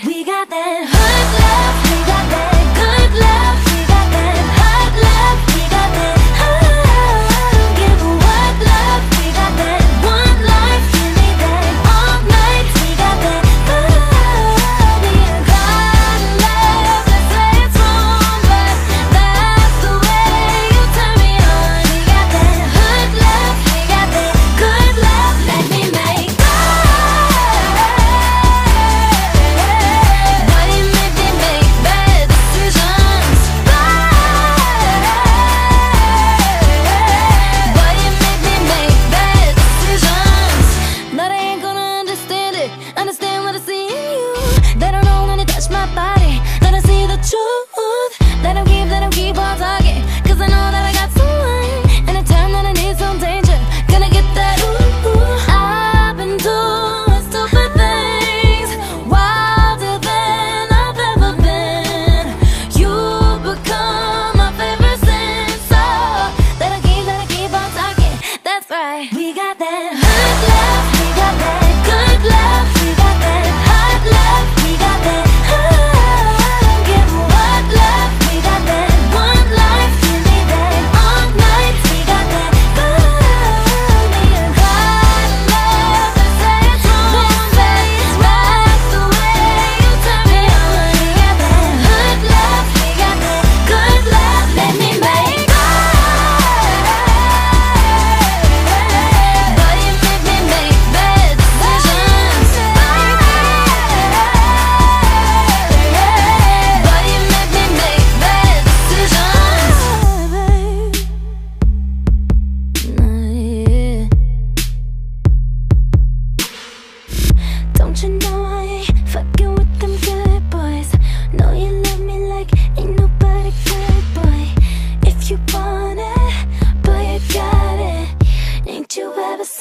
We got that.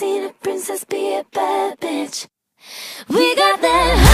seen a princess be a bad bitch. We got that.